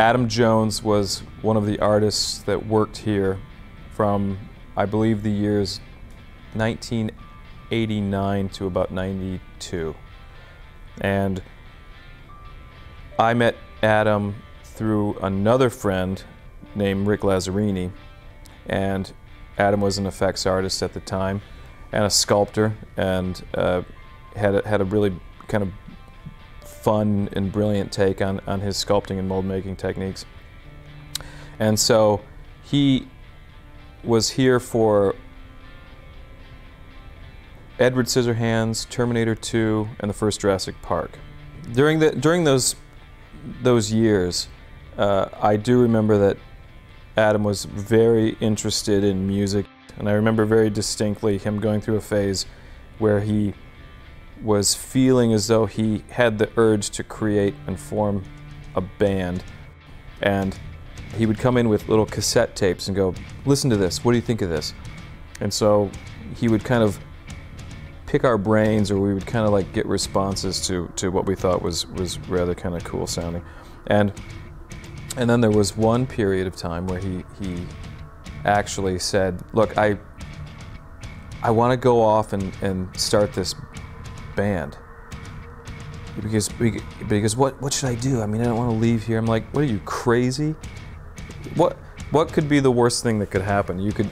Adam Jones was one of the artists that worked here from, I believe, the years 1989 to about 92. And I met Adam through another friend named Rick Lazzarini. And Adam was an effects artist at the time and a sculptor and uh, had, a, had a really kind of fun and brilliant take on, on his sculpting and mold making techniques. And so he was here for Edward Scissorhands, Terminator 2, and the first Jurassic Park. During, the, during those, those years, uh, I do remember that Adam was very interested in music, and I remember very distinctly him going through a phase where he was feeling as though he had the urge to create and form a band. And he would come in with little cassette tapes and go, listen to this, what do you think of this? And so he would kind of pick our brains or we would kind of like get responses to, to what we thought was, was rather kind of cool sounding. And, and then there was one period of time where he, he actually said, look, I, I want to go off and, and start this band. Because, because what, what should I do? I mean, I don't want to leave here. I'm like, what are you, crazy? What, what could be the worst thing that could happen? You could,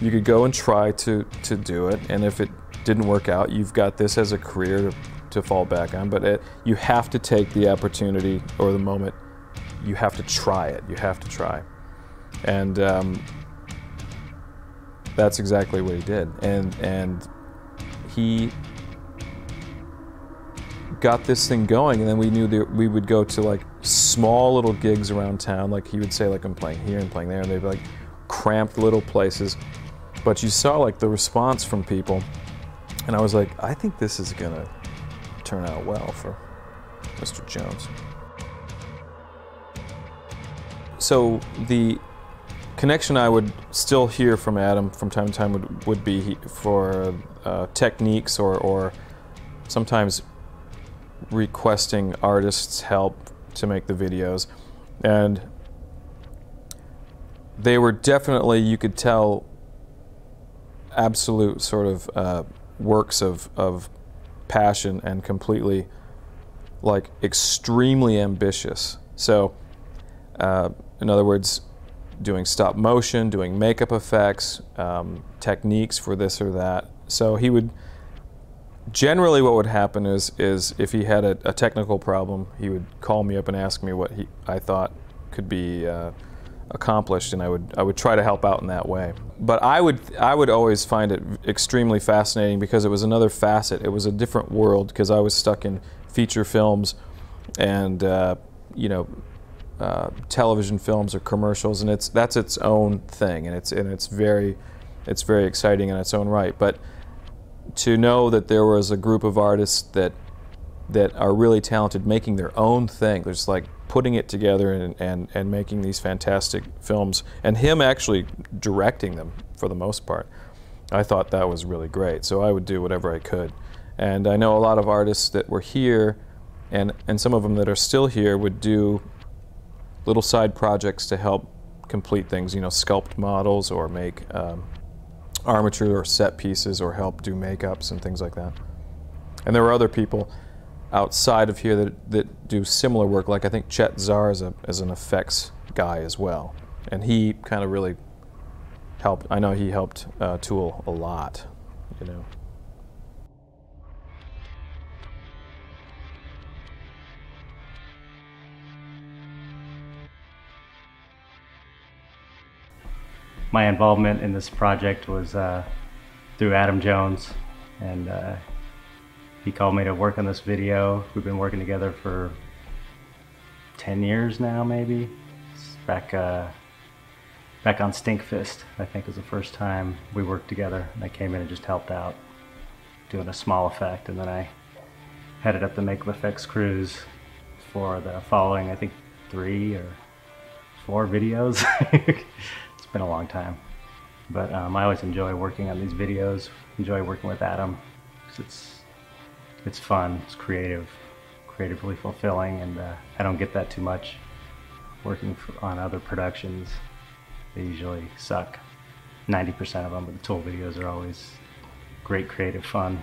you could go and try to, to do it, and if it didn't work out, you've got this as a career to, to fall back on. But it, you have to take the opportunity or the moment. You have to try it. You have to try. And um, that's exactly what he did. And, and he got this thing going, and then we knew that we would go to like small little gigs around town. Like he would say, like I'm playing here and playing there, and they'd be like cramped little places. But you saw like the response from people, and I was like, I think this is gonna turn out well for Mr. Jones. So the connection I would still hear from Adam from time to time would, would be for uh, techniques or, or sometimes requesting artists' help to make the videos. And they were definitely, you could tell, absolute sort of uh, works of, of passion and completely, like, extremely ambitious. So, uh, in other words, doing stop motion, doing makeup effects, um, techniques for this or that. So he would generally what would happen is is if he had a, a, technical problem, he would call me up and ask me what he I thought could be uh, accomplished, and I would I would try to help out in that way. But I would I would always find it extremely fascinating because it was another facet. It was a different world because I was stuck in feature films and uh, you know. Uh, television films or commercials, and it's that's its own thing, and it's and it's very, it's very exciting in its own right. But to know that there was a group of artists that that are really talented making their own thing. They're just like putting it together and, and, and making these fantastic films and him actually directing them for the most part. I thought that was really great. So I would do whatever I could. And I know a lot of artists that were here and, and some of them that are still here would do little side projects to help complete things, you know, sculpt models or make um, armature or set pieces or help do makeups and things like that. And there are other people outside of here that, that do similar work, like I think Chet Zar is, a, is an effects guy as well. And he kind of really helped, I know he helped uh, Tool a lot, you know. My involvement in this project was uh, through Adam Jones, and uh, he called me to work on this video. We've been working together for 10 years now, maybe. It's back uh, back on Stinkfist, I think was the first time we worked together. And I came in and just helped out doing a small effect, and then I headed up the Make effects crews for the following, I think, three or four videos. been a long time. But um, I always enjoy working on these videos, enjoy working with Adam, it's, it's fun, it's creative, creatively fulfilling, and uh, I don't get that too much working for, on other productions, they usually suck. 90% of them, but the tool videos are always great creative fun.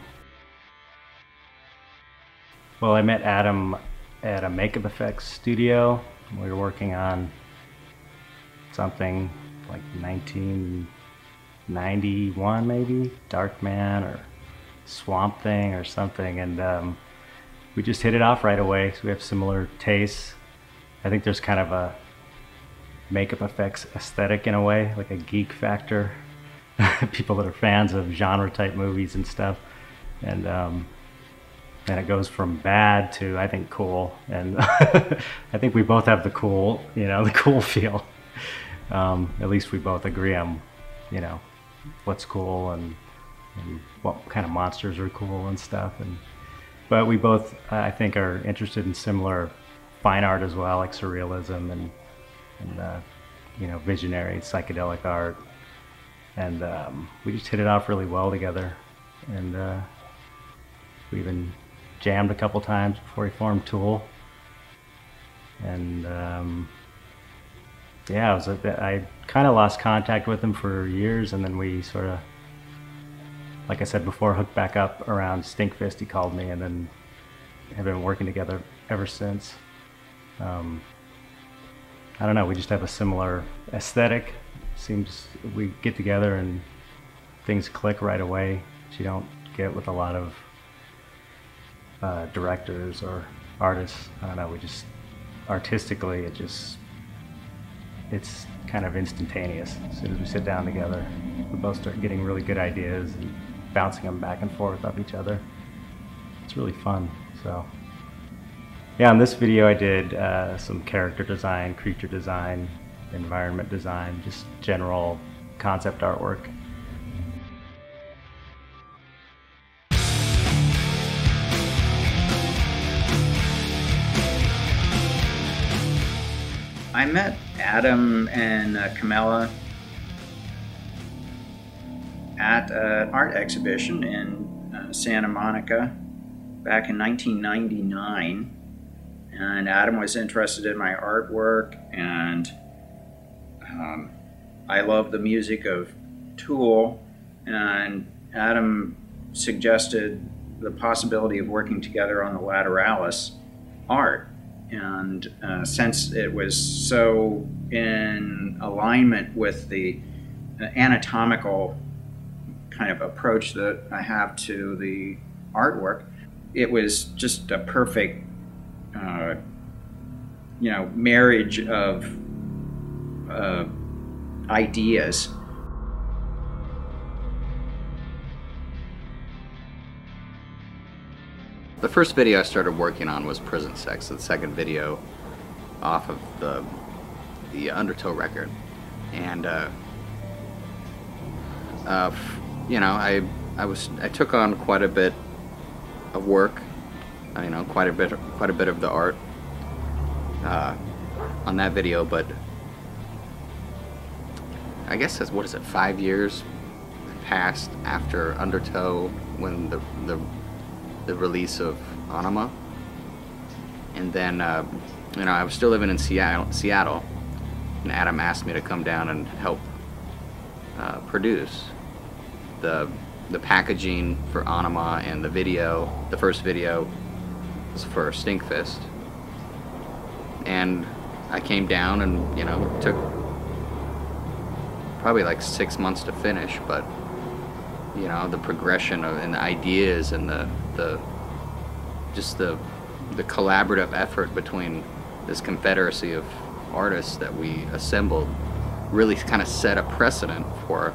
Well, I met Adam at a makeup effects studio. We were working on something like 1991 maybe, Darkman or Swamp Thing or something, and um, we just hit it off right away. So we have similar tastes. I think there's kind of a makeup effects aesthetic in a way, like a geek factor. People that are fans of genre type movies and stuff, and um, and it goes from bad to I think cool, and I think we both have the cool, you know, the cool feel. Um, at least we both agree on, you know, what's cool and, and what kind of monsters are cool and stuff, and but we both I think are interested in similar fine art as well, like surrealism and and uh, you know visionary psychedelic art, and um, we just hit it off really well together, and uh, we even jammed a couple times before he formed Tool, and um, yeah, I was a, I kind of lost contact with him for years, and then we sort of. Like I said before, hooked back up around Stinkfist. He called me, and then have been working together ever since. Um, I don't know. We just have a similar aesthetic. Seems we get together and things click right away. You don't get with a lot of uh, directors or artists. I don't know. We just artistically, it just it's kind of instantaneous. As soon as we sit down together, we both start getting really good ideas and bouncing them back and forth off each other. It's really fun. So. Yeah, in this video I did uh, some character design, creature design, environment design, just general concept artwork. I met Adam and uh, Camilla at an art exhibition in uh, Santa Monica back in 1999 and Adam was interested in my artwork, and um, I love the music of Tool, and Adam suggested the possibility of working together on the Lateralus art. And uh, since it was so in alignment with the anatomical kind of approach that I have to the artwork, it was just a perfect uh, you know marriage of uh, ideas. The first video I started working on was Prison Sex, the second video off of the the Undertow record, and uh, uh, you know I I was I took on quite a bit of work you know quite a bit quite a bit of the art uh, on that video but I guess that's what is it five years passed after Undertow when the the, the release of Anima and then uh, you know I was still living in Seattle Seattle and Adam asked me to come down and help uh, produce the the packaging for Anima and the video, the first video was for Stinkfist. And I came down and, you know, took probably like six months to finish, but, you know, the progression of, and the ideas and the, the, just the, the collaborative effort between this confederacy of artists that we assembled really kind of set a precedent for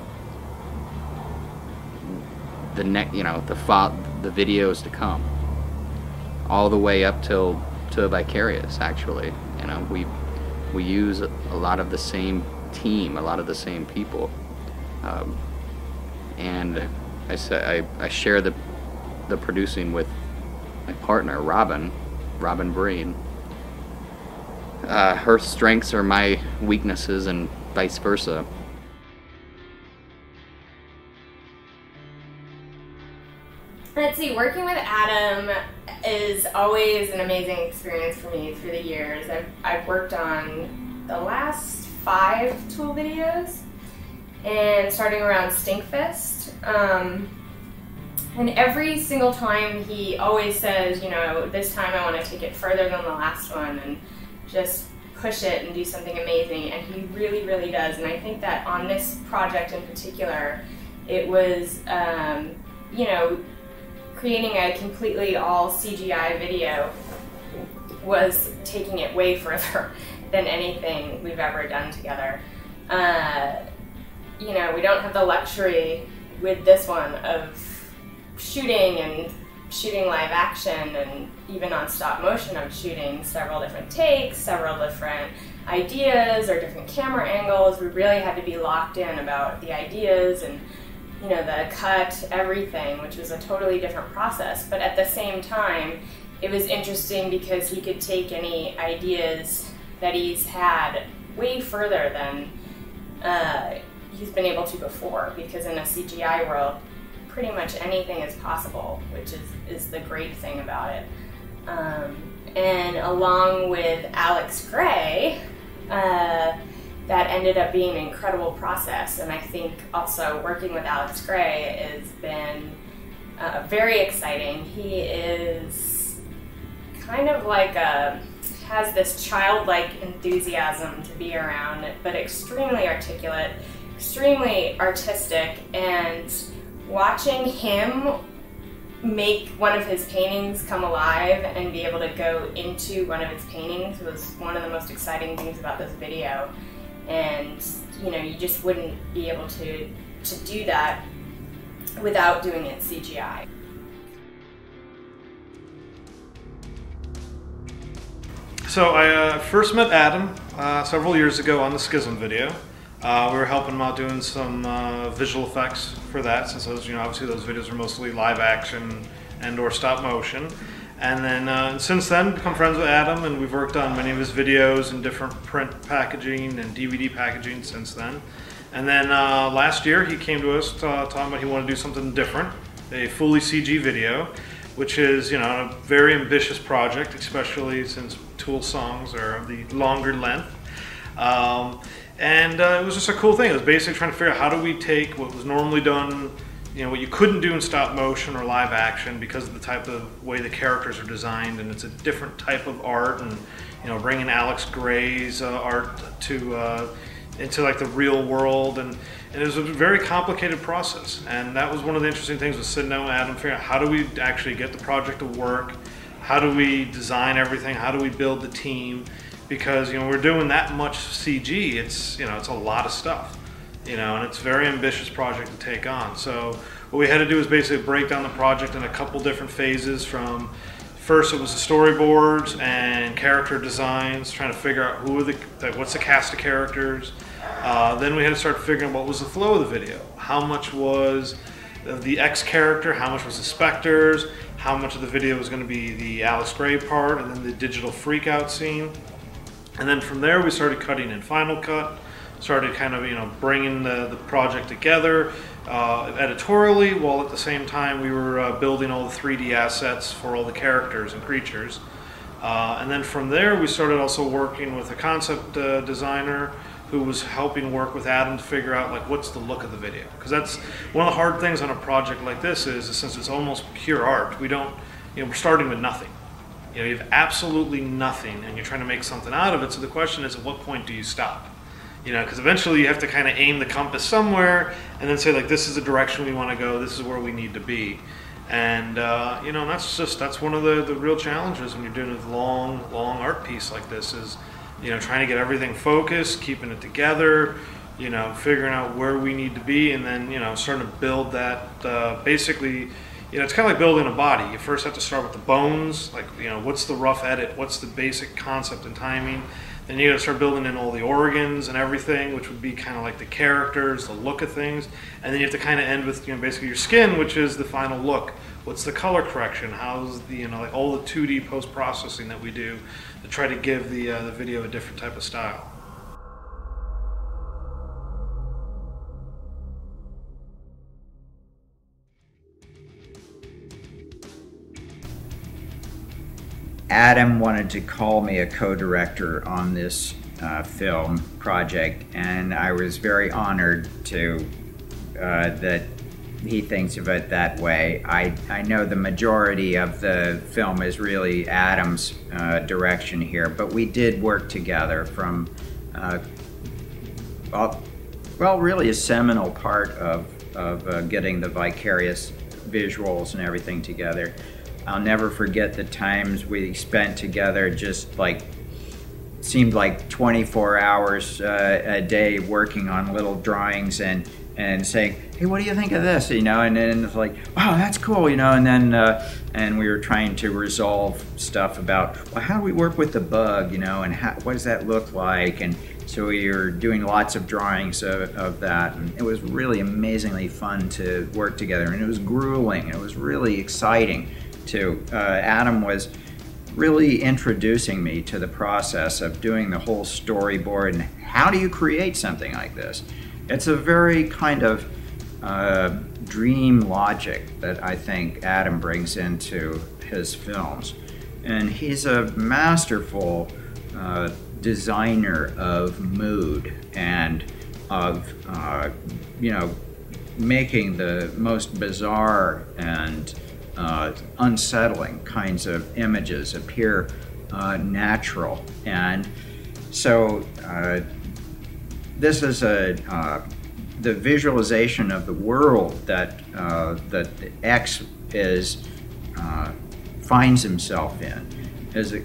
the next, you know, the fo- the videos to come all the way up till to Vicarious. Actually, you know, we we use a lot of the same team, a lot of the same people, um, and I I, I share the the producing with my partner Robin, Robin Breen. Uh, her strengths are my weaknesses, and vice versa. Let's see, working with Adam is always an amazing experience for me through the years. I've, I've worked on the last five tool videos, and starting around Stinkfist. Um, and every single time he always says, you know, this time I want to take it further than the last one and just push it and do something amazing. And he really, really does. And I think that on this project in particular, it was, um, you know, creating a completely all CGI video was taking it way further than anything we've ever done together. Uh, you know, we don't have the luxury with this one of shooting and shooting live action and even on stop motion i'm shooting several different takes, several different ideas or different camera angles. We really had to be locked in about the ideas and you know the cut, everything, which was a totally different process. But at the same time, it was interesting because he could take any ideas that he's had way further than uh, he's been able to before. Because in a CGI world, pretty much anything is possible, which is, is the great thing about it. Um, and along with Alex Grey, uh, that ended up being an incredible process. And I think also working with Alex Grey has been uh, very exciting. He is kind of like a has this childlike enthusiasm to be around, but extremely articulate, extremely artistic, and watching him make one of his paintings come alive and be able to go into one of his paintings was one of the most exciting things about this video. And you know, you just wouldn't be able to to do that without doing it CGI. So I uh, first met Adam uh, several years ago on the Schism video. Uh, we were helping him out doing some uh, visual effects for that, since those, you know, obviously those videos are mostly live action and or stop motion. And then uh, since then, become friends with Adam, and we've worked on many of his videos in different print packaging and DVD packaging since then. And then uh, last year, he came to us talking about he wanted to do something different, a fully CG video, which is you know a very ambitious project, especially since Tool songs are of the longer length. Um, and uh, it was just a cool thing. It was basically trying to figure out how do we take what was normally done, you know, what you couldn't do in stop motion or live action because of the type of way the characters are designed, and it's a different type of art, and you know, bringing Alex Grey's uh, art to uh, into like the real world, and, and it was a very complicated process. And that was one of the interesting things with down with Adam, figuring out how do we actually get the project to work, how do we design everything, how do we build the team because you know we're doing that much CG. It's you know it's a lot of stuff, you know, and it's a very ambitious project to take on. So what we had to do is basically break down the project in a couple different phases. From first it was the storyboards and character designs, trying to figure out who are the what's the cast of characters. Uh, then we had to start figuring out what was the flow of the video. How much was the X character? How much was the Spectres? How much of the video was going to be the Alex Grey part, and then the digital freakout scene. And then from there, we started cutting in Final Cut, started kind of, you know, bringing the, the project together uh, editorially, while at the same time we were uh, building all the 3D assets for all the characters and creatures. Uh, and then from there, we started also working with a concept uh, designer who was helping work with Adam to figure out like what's the look of the video because that's one of the hard things on a project like this is, is since it's almost pure art we don't you know we're starting with nothing you know, you have absolutely nothing and you're trying to make something out of it. So the question is, at what point do you stop? You know, because eventually you have to kind of aim the compass somewhere and then say, like, this is the direction we want to go, this is where we need to be. And, uh, you know, that's just, that's one of the, the real challenges when you're doing a long, long art piece like this is, you know, trying to get everything focused, keeping it together, you know, figuring out where we need to be, and then, you know, starting to build that uh, basically you know, it's kind of like building a body. You first have to start with the bones, like, you know, what's the rough edit? What's the basic concept and timing? Then you got to start building in all the organs and everything, which would be kind of like the characters, the look of things. And then you have to kind of end with, you know, basically your skin, which is the final look. What's the color correction? How's the, you know, like all the 2D post processing that we do to try to give the, uh, the video a different type of style. Adam wanted to call me a co-director on this uh, film project, and I was very honored to uh, that he thinks of it that way. I, I know the majority of the film is really Adam's uh, direction here, but we did work together from, uh, well, well, really a seminal part of, of uh, getting the vicarious visuals and everything together. I'll never forget the times we spent together just like seemed like 24 hours uh, a day working on little drawings and and saying, "Hey, what do you think of this?" You know, and then it's like, "Wow, that's cool," you know, and then uh, and we were trying to resolve stuff about, well, how do we work with the bug, you know, and how, what does that look like, and so we were doing lots of drawings of, of that, and it was really amazingly fun to work together, and it was grueling, it was really exciting Uh, Adam was really introducing me to the process of doing the whole storyboard and how do you create something like this. It's a very kind of uh, dream logic that I think Adam brings into his films. And he's a masterful uh, designer of mood and of, uh, you know, making the most bizarre and uh, unsettling kinds of images appear uh, natural. And so uh, this is a uh, the visualization of the world that uh, that X is uh, finds himself in. Is a,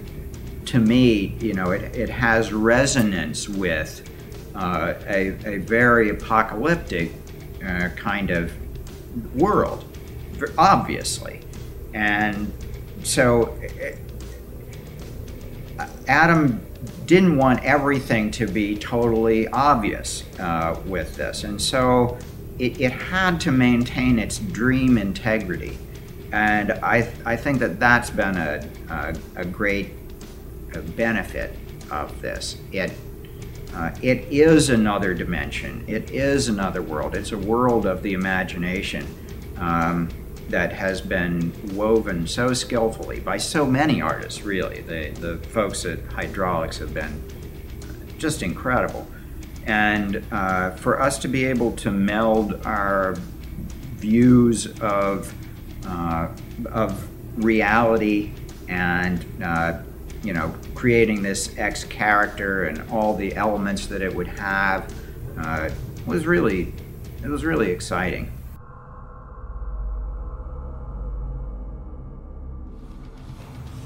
to me, you know, it, it has resonance with uh, a, a very apocalyptic uh, kind of world, obviously, and so uh, Adam didn't want everything to be totally obvious uh, with this. And so it, it, had to maintain its dream integrity. And I, I think that that's been a, a, a great benefit of this. It, uh, it is another dimension, it is another world. It's a world of the imagination. Um, that has been woven so skillfully by so many artists, really. The, the folks at Hydraulx have been just incredible. And uh, for us to be able to meld our views of, uh, of reality and uh, you know creating this X character and all the elements that it would have uh, was really it was really exciting.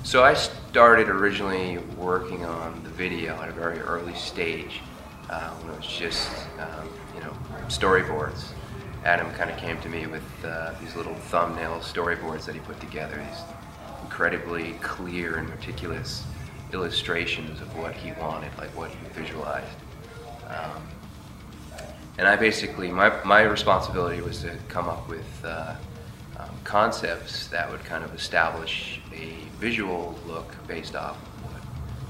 So I started originally working on the video at a very early stage uh, when it was just, um, you know, storyboards. Adam kind of came to me with uh, these little thumbnail storyboards that he put together, these incredibly clear and meticulous illustrations of what he wanted, like what he visualized. Um, and I basically, my, my responsibility was to come up with uh, concepts that would kind of establish a visual look based off of what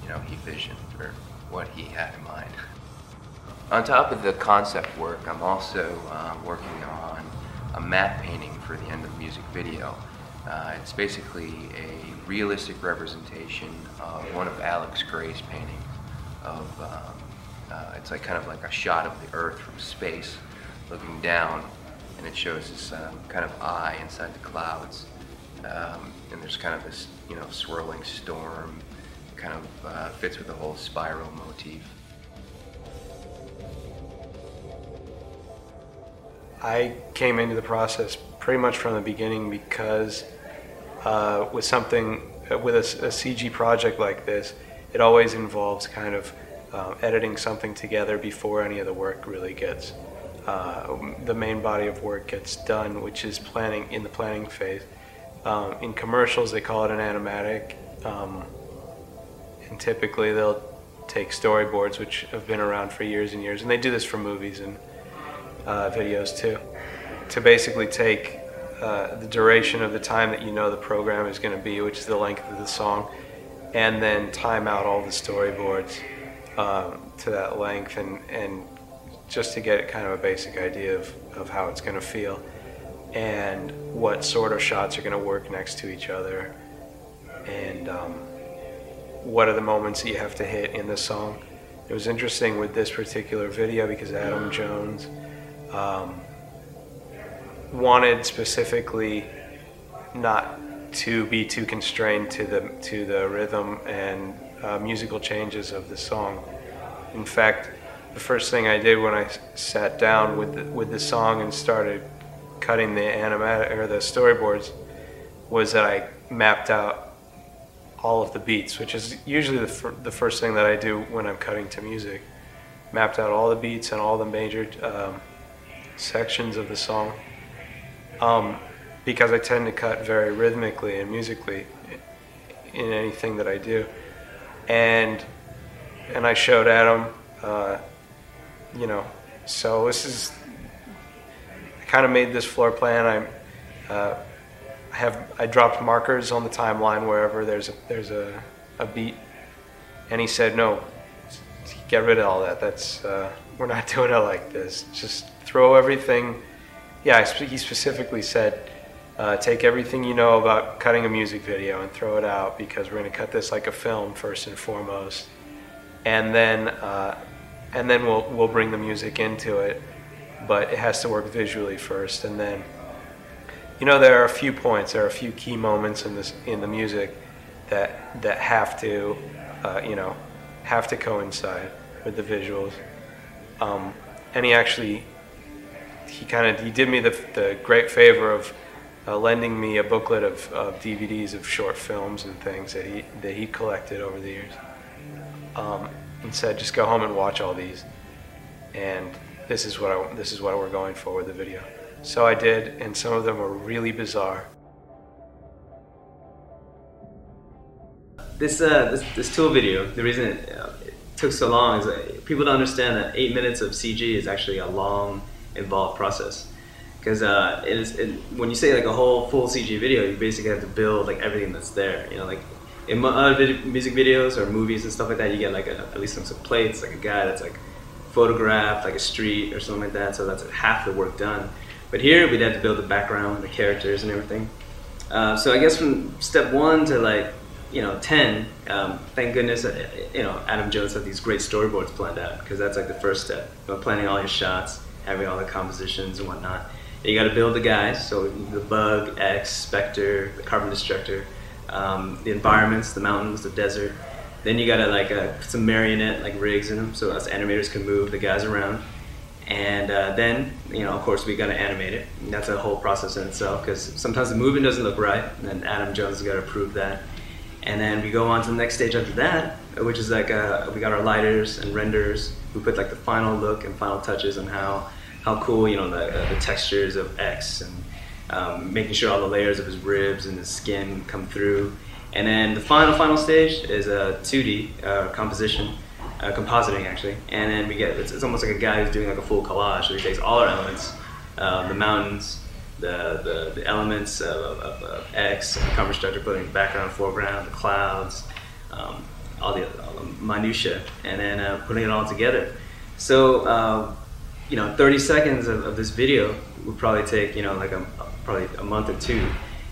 you know he visioned or what he had in mind. On top of the concept work, I'm also uh, working on a matte painting for the end of the music video. Uh, it's basically a realistic representation of one of Alex Grey's paintings. Of um, uh, it's like kind of like a shot of the Earth from space, looking down, and it shows this um, kind of eye inside the clouds. Um, and there's kind of this, you know, swirling storm, kind of uh, fits with the whole spiral motif. I came into the process pretty much from the beginning because uh, with something, uh, with a, a, CG project like this, it always involves kind of uh, editing something together before any of the work really gets uh, the main body of work gets done, which is planning in the planning phase. Um, in commercials, they call it an animatic, um, and typically they'll take storyboards, which have been around for years and years, and they do this for movies and uh, videos too, to basically take uh, the duration of the time that you know the program is going to be, which is the length of the song, and then time out all the storyboards um, to that length and, and just to get kind of a basic idea of, of how it's going to feel and what sort of shots are going to work next to each other and um, what are the moments that you have to hit in the song it was interesting with this particular video because Adam Jones um, wanted specifically not to be too constrained to the to the rhythm and uh, musical changes of the song. In fact, the first thing I did when I sat down with the, with the song and started cutting the animatic or the storyboards was that I mapped out all of the beats, which is usually the, fir- the first thing that I do when I'm cutting to music. Mapped out all the beats and all the major um, sections of the song. Um, because I tend to cut very rhythmically and musically in anything that I do. And and I showed Adam, uh, you know, so this is, I kind of made this floor plan. I uh, have, I dropped markers on the timeline wherever there's a, there's a, a beat. And he said, no, get rid of all that. That's, uh, we're not doing it like this. Just throw everything. Yeah, he specifically said, uh, take everything you know about cutting a music video and throw it out because we're going to cut this like a film first and foremost, and then uh, and then we'll we'll bring the music into it, but it has to work visually first, and then you know there are a few points, there are a few key moments in this in the music that that have to uh, you know have to coincide with the visuals, um, and he actually he kind of he did me the the great favor of uh, lending me a booklet of, of, DVDs of short films and things that he that he collected over the years, um, and said, "Just go home and watch all these." And this is what I, this is what we're going for with the video. So I did, and some of them were really bizarre. This uh, this, this tool video, the reason it, uh, it took so long is that people don't understand that eight minutes of CG is actually a long, involved process because uh, it is it, when you say like a whole full CG video, you basically have to build like everything that's there. You know, like in other music videos or movies and stuff like that, you get like a, at least some, plates, like a guy that's like photographed like a street or something like that. So that's half the work done. But here we'd have to build the background, the characters, and everything. Uh, so I guess from step one to like you know ten, um, thank goodness uh, you know Adam Jones had these great storyboards planned out because that's like the first step. You know, planning all your shots, having all the compositions and whatnot you got to build the guys. So the bug, X, Spectre, the Carbon Destructor, um, the environments, the mountains, the desert. Then you got to like uh, put some marionette like rigs in them, so us animators can move the guys around. And uh, then, you know, of course, we got to animate it. And that's a whole process in itself because sometimes the movement doesn't look right, and then Adam Jones has got to prove that. And then we go on to the next stage after that, which is like uh, we got our lighters and renders. We put like the final look and final touches on how how cool you know the, uh, the textures of X and um, making sure all the layers of his ribs and his skin come through. And then the final final stage is a 2D uh, composition, uh, compositing actually. And then we get it's, it's, almost like a guy who's doing like a full collage. So he takes all our elements, uh, the mountains, the, the, the elements of, of, of X, the carbon structure, putting the background, foreground, the clouds, um, all, the, all the minutia, and then uh, putting it all together. So uh, you know, 30 seconds of, of, this video would probably take, you know, like a, probably a month or two.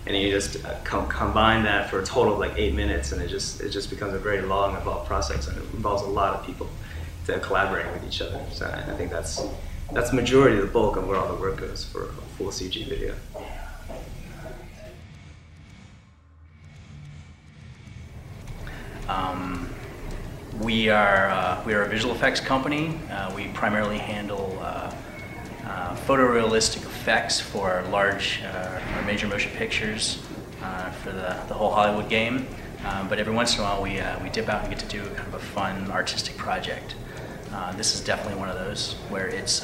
And you just uh, com- combine that for a total of like eight minutes, and it just it just becomes a very long, involved process, and it involves a lot of people to collaborate with each other. So I, I think that's that's majority of the bulk of where all the work goes for a full CG video. Um, we are uh, we are a visual effects company. Uh, we primarily handle uh, uh photorealistic effects for large uh, or major motion pictures uh, for the, the whole Hollywood game. Um, but every once in a while, we we dip out and get to do kind of a fun artistic project. this is definitely one of those where it's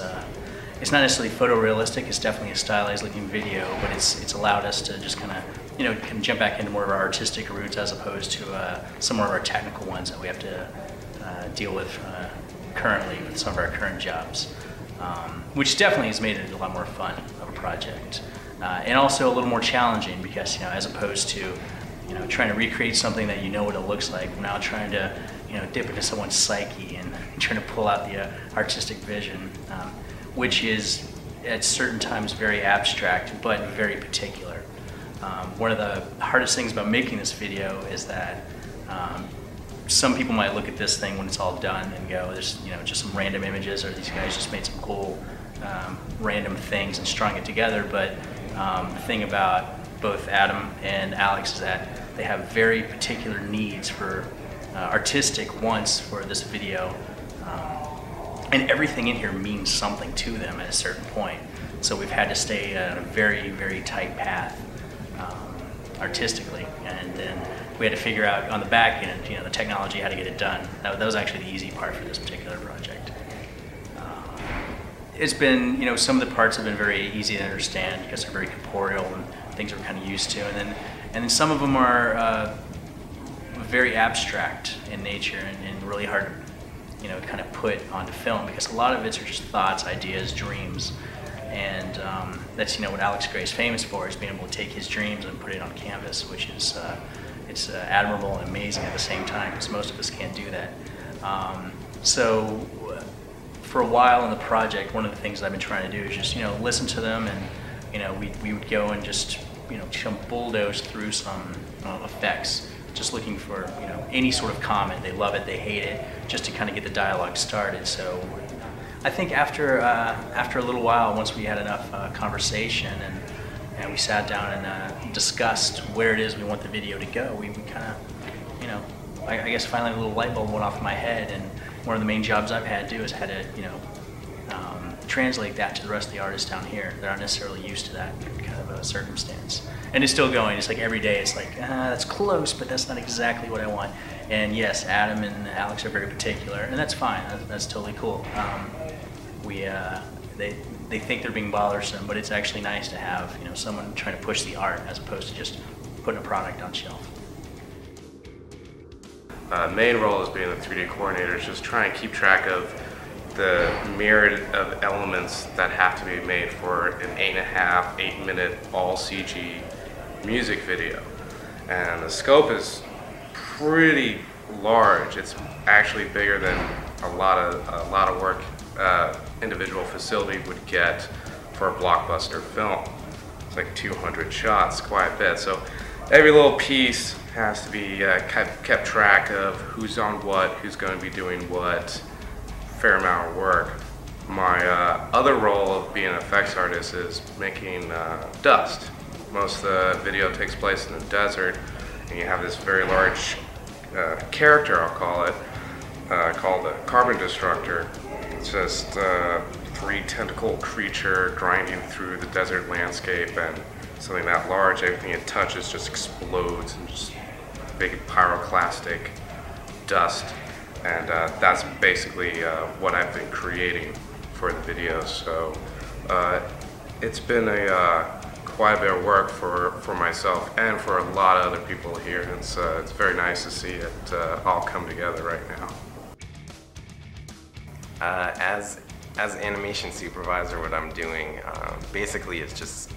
it's not necessarily photorealistic. It's definitely a stylized looking video, but it's it's allowed us to just kind of you know can jump back into more of our artistic roots as opposed to uh, some more of our technical ones that we have to uh, deal with uh, currently with some of our current jobs, um, which definitely has made it a lot more fun of a project, uh, and also a little more challenging because you know as opposed to you know trying to recreate something that you know what it looks like, now trying to you know dip into someone's psyche and trying to pull out the uh, artistic vision. Um, which is at certain times very abstract but very particular. Um, one of the hardest things about making this video is that um, some people might look at this thing when it's all done and go, "There's you know just some random images, or these guys just made some cool um, random things and strung it together." But um, the thing about both Adam and Alex is that they have very particular needs for uh, artistic wants for this video, um, and everything in here means something to them at a certain point. So we've had to stay on a very, very tight path um, artistically, and then we had to figure out on the back end, you know, the technology, how to get it done. That, that was actually the easy part for this particular project. Uh, it's been, you know, some of the parts have been very easy to understand because they're very corporeal and things we're kind of used to, and then and then some of them are uh, very abstract in nature and, and really hard to, you know, kind of put onto film because a lot of it are just thoughts, ideas, dreams and um, that's you know what Alex Grey is famous for is being able to take his dreams and put it on canvas, which is uh, it's uh, admirable and amazing at the same time because most of us can't do that. Um, so for a while in the project, one of the things I've been trying to do is just you know listen to them and you know we, we would go and just you know bulldoze through some uh, effects just looking for you know any sort of comment they love it they hate it just to kind of get the dialogue started so I think after uh, after a little while, once we had enough uh, conversation and and we sat down and uh, discussed where it is we want the video to go, we, we kind of, you know, I, I, guess finally a little light bulb went off in my head. And one of the main jobs I've had to do is had to, you know, um, translate that to the rest of the artists down here that aren't necessarily used to that kind of a circumstance. And it's still going. It's like every day. It's like ah, that's close, but that's not exactly what I want. And yes, Adam and Alex are very particular, and that's fine. That's, that's totally cool. Um, we uh, they they think they're being bothersome, but it's actually nice to have you know someone trying to push the art as opposed to just putting a product on shelf. Uh, main role as being the 3D coordinator is just try and keep track of the myriad of elements that have to be made for an eight and a half, eight minute all CG music video. And the scope is pretty large. It's actually bigger than a lot of a lot of work uh, individual facility would get for a blockbuster film. It's like 200 shots, quite a bit. So every little piece has to be uh, kept, kept track of who's on what, who's going to be doing what, fair amount of work. My uh, other role of being an effects artist is making uh, dust. Most of the video takes place in the desert, and you have this very large uh, character, I'll call it, uh, called the Carbon Destructor, just a three tentacle creature grinding through the desert landscape and something that large, everything it touches just explodes and just big pyroclastic dust. And uh, that's basically uh, what I've been creating for the video. So uh, it's been a uh, quite a bit of work for, for myself and for a lot of other people here. It's, uh, it's very nice to see it uh, all come together right now. Uh, as as animation supervisor, what I'm doing um, basically is just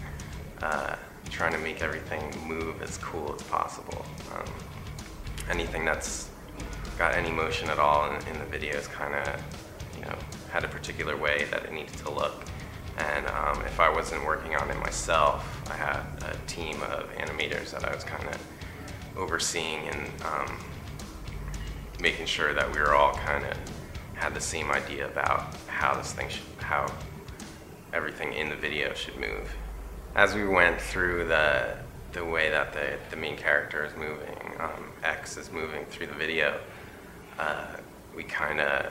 uh, trying to make everything move as cool as possible. Um, anything that's got any motion at all in, in the video is kind of, you know, had a particular way that it needed to look. And um, if I wasn't working on it myself, I had a team of animators that I was kind of overseeing and um, making sure that we were all kind of had the same idea about how this thing should, how everything in the video should move. As we went through the the way that the, the main character is moving, um, X is moving through the video, uh, we kind of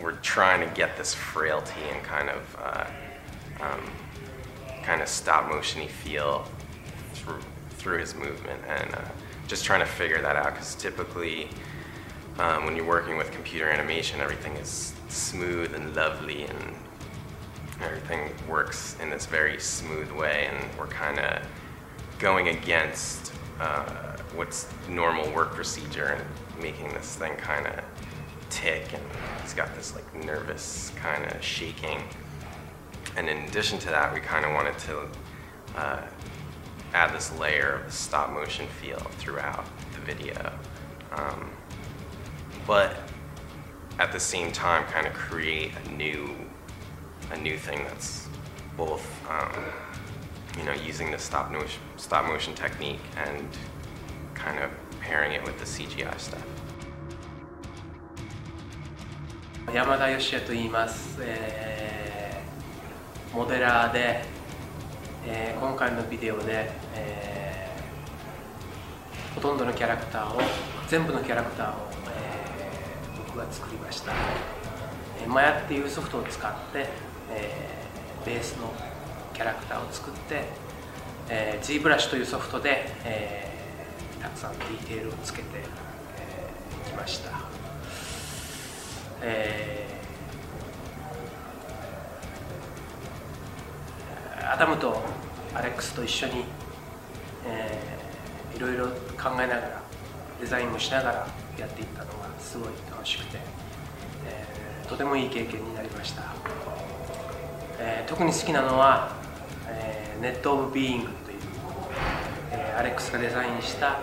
we're trying to get this frailty and kind of uh, um, kind of stop motiony feel through through his movement and uh, just trying to figure that out because typically um, when you're working with computer animation, everything is smooth and lovely and everything works in this very smooth way. And we're kind of going against uh, what's normal work procedure and making this thing kind of tick. And it's got this like nervous kind of shaking. And in addition to that we kind of wanted to uh, add this layer of stop motion feel throughout the video. Um, but at the same time kind of create a new a new thing that's both um, you know using the stop motion stop motion technique and kind of comparing it with the CGI stuff. 山田義也と言います、えーモデラーで、えー今回のビデオで、えーほとんどのキャラクターを全部のキャラクターを、えー僕が作りました、えーマヤっていうソフトを使って、えーベースのキャラクターを作って、えー G ブラシというソフトで、えーたくさんディテールをつけて、えーきました。えーアダムとアレックスと一緒に、えーいろいろ考えながらデザインもしながらやっていったのがすごい楽しくて、えーとてもいい経験になりました、えー特に好きなのは、えーネット・オブ・ビーイングという、えーアレックスがデザインした、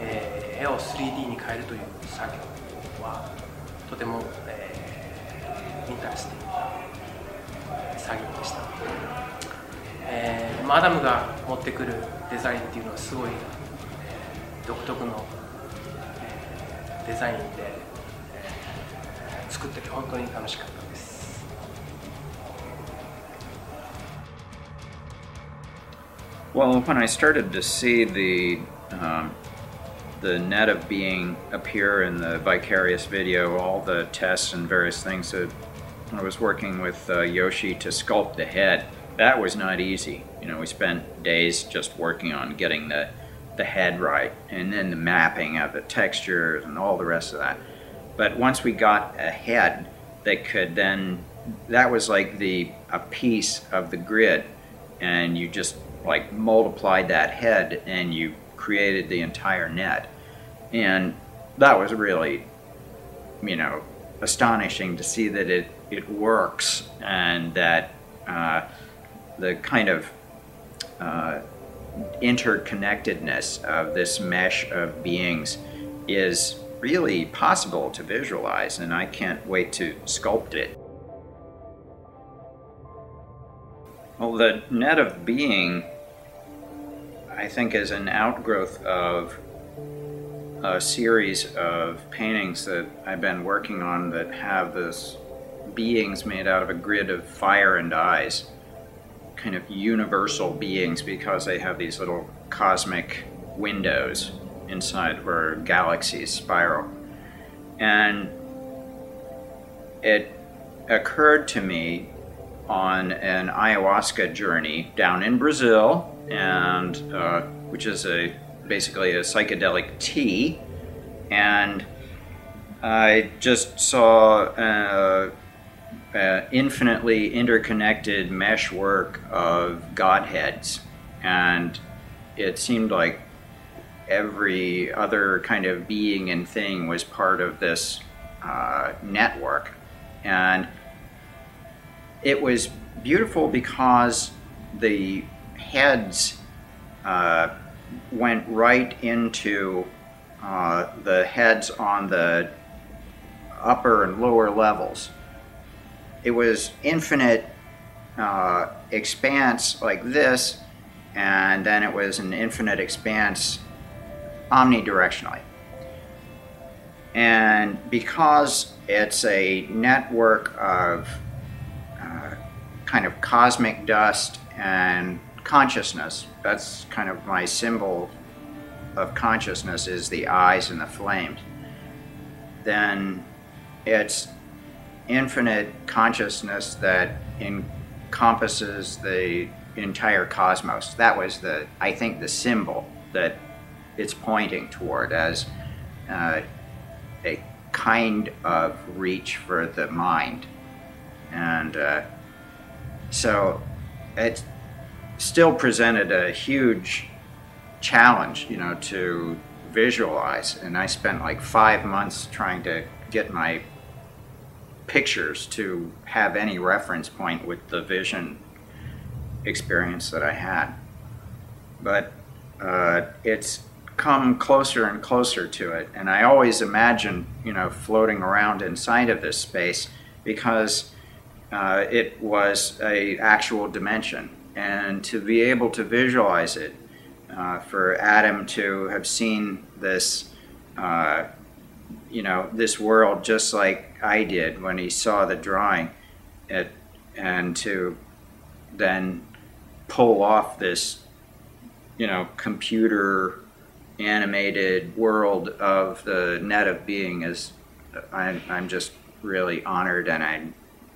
えー絵を 3D に変えるという作業はとても、えーインタレスティングな作業でした、えーまあアダムが持ってくるデザインっていうのはすごい、独特の、デザインで、作ってて本当に楽しかったです Well, when I started to see the um, the net of being appear in the vicarious video, all the tests and various things that I was working with uh, Yoshi to sculpt the head, that was not easy. You know, we spent days just working on getting the the head right, and then the mapping of the textures and all the rest of that. But once we got a head that could then, that was like the a piece of the grid, and you just like multiplied that head and you created the entire net, and that was really, you know, astonishing to see that it it works and that uh, the kind of uh, interconnectedness of this mesh of beings is really possible to visualize, and I can't wait to sculpt it. Well, the net of being, I think, is an outgrowth of a series of paintings that I've been working on that have this beings made out of a grid of fire and eyes kind of universal beings because they have these little cosmic windows inside where galaxies spiral. And it occurred to me on an ayahuasca journey down in Brazil, and uh, which is a basically a psychedelic tea, and I just saw. Uh, uh, infinitely interconnected meshwork of godheads, and it seemed like every other kind of being and thing was part of this uh, network, and it was beautiful because the heads uh, went right into uh, the heads on the upper and lower levels. It was infinite uh, expanse like this, and then it was an infinite expanse omnidirectionally. And because it's a network of uh, kind of cosmic dust and consciousness, that's kind of my symbol of consciousness is the eyes and the flames, then it's infinite consciousness that encompasses the entire cosmos. That was the, I think, the symbol that it's pointing toward as uh, a kind of reach for the mind. And uh, so it still presented a huge challenge, you know, to visualize. And I spent like five months trying to get my pictures to have any reference point with the vision experience that I had. But uh, it's come closer and closer to it, and I always imagine, you know, floating around inside of this space because uh, it was a actual dimension, and to be able to visualize it, uh, for Adam to have seen this, uh, you know, this world just like I did when he saw the drawing, it, and to then pull off this, you know, computer animated world of the net of being is, I'm, I'm just really honored and I'm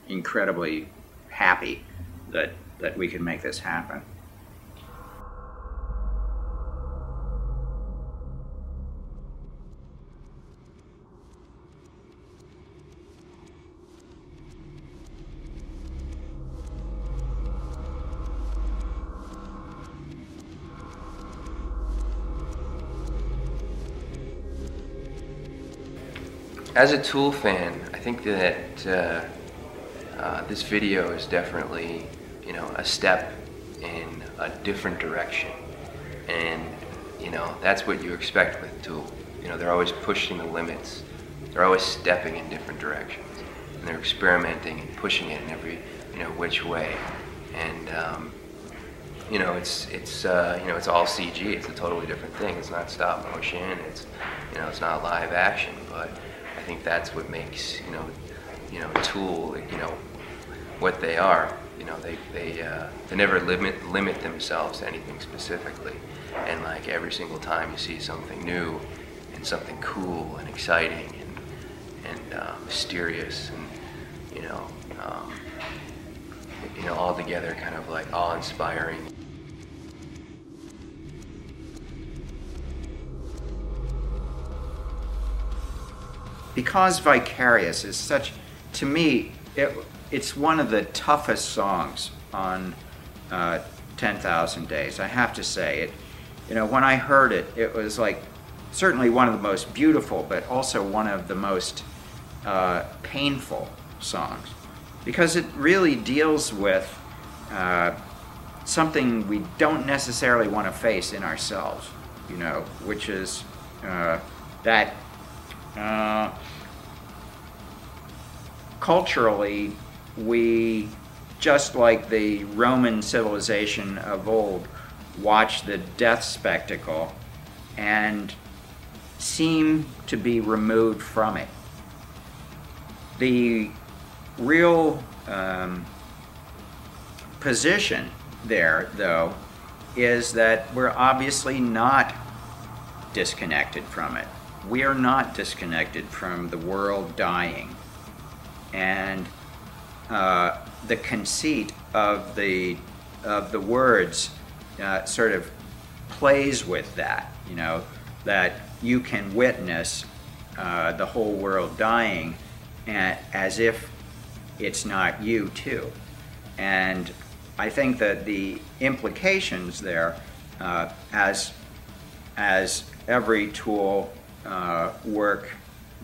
incredibly happy that, that we can make this happen. As a Tool fan, I think that uh, uh, this video is definitely, you know, a step in a different direction. And, you know, that's what you expect with Tool. You know, they're always pushing the limits. They're always stepping in different directions. And they're experimenting and pushing it in every, you know, which way. And, um, you know, it's, it's, uh, you know, it's all CG. It's a totally different thing. It's not stop motion. It's, you know, it's not live action. But think that's what makes, you know, you know, Tool, you know, what they are. You know, they they uh, they never limit limit themselves to anything specifically, and like every single time you see something new, and something cool and exciting and and uh, mysterious and you know um, you know all together kind of like awe because Vicarious is such, to me, it, it's one of the toughest songs on uh, 10,000 Days. I have to say it. You know, when I heard it, it was like certainly one of the most beautiful, but also one of the most uh, painful songs because it really deals with uh, something we don't necessarily want to face in ourselves, you know, which is uh, that uh, culturally, we, just like the Roman civilization of old, watch the death spectacle and seem to be removed from it. The real um, position there, though, is that we're obviously not disconnected from it. We are not disconnected from the world dying. And uh, the conceit of the, of the words uh, sort of plays with that, you know, that you can witness uh, the whole world dying as if it's not you too. And I think that the implications there, uh, as, as every tool uh, work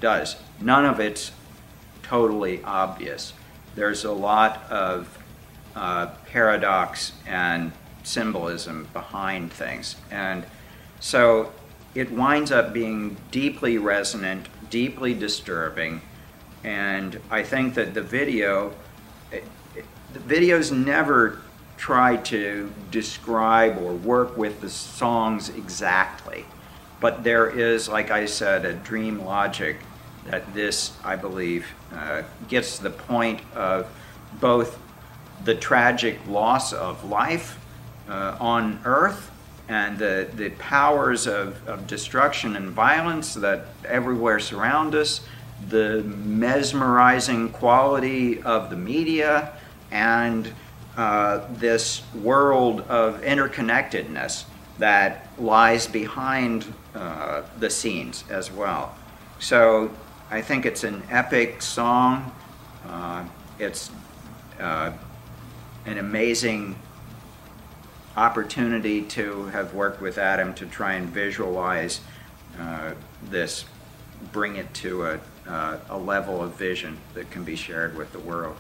does, none of it's totally obvious. There's a lot of uh, paradox and symbolism behind things. And so it winds up being deeply resonant, deeply disturbing, and I think that the video, it, it, the videos never try to describe or work with the songs exactly. But there is, like I said, a dream logic that this, I believe, uh, gets the point of both the tragic loss of life uh, on Earth and the, the powers of, of destruction and violence that everywhere surround us, the mesmerizing quality of the media, and uh, this world of interconnectedness that lies behind uh, the scenes as well. So I think it's an epic song. Uh, it's uh, an amazing opportunity to have worked with Adam to try and visualize uh, this, bring it to a, uh, a level of vision that can be shared with the world.